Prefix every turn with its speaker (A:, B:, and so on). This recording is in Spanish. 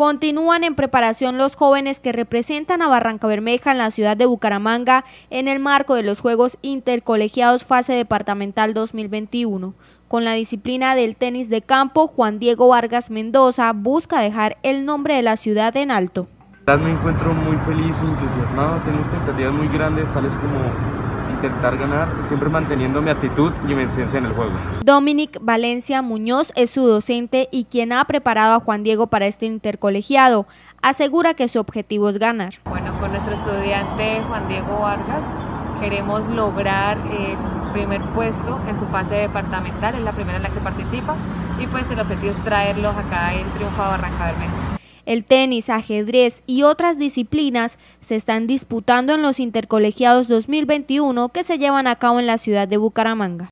A: Continúan en preparación los jóvenes que representan a Barranca Bermeja en la ciudad de Bucaramanga en el marco de los Juegos Intercolegiados Fase Departamental 2021. Con la disciplina del tenis de campo, Juan Diego Vargas Mendoza busca dejar el nombre de la ciudad en alto.
B: Me encuentro muy feliz entusiasmado, tengo expectativas muy grandes, tales como intentar ganar, siempre manteniendo mi actitud y mi esencia en el juego.
A: Dominic Valencia Muñoz es su docente y quien ha preparado a Juan Diego para este intercolegiado. Asegura que su objetivo es ganar.
C: Bueno, con nuestro estudiante Juan Diego Vargas queremos lograr el primer puesto en su fase departamental, es la primera en la que participa y pues el objetivo es traerlos acá en Triunfo a Barranca Bermeja.
A: El tenis, ajedrez y otras disciplinas se están disputando en los intercolegiados 2021 que se llevan a cabo en la ciudad de Bucaramanga.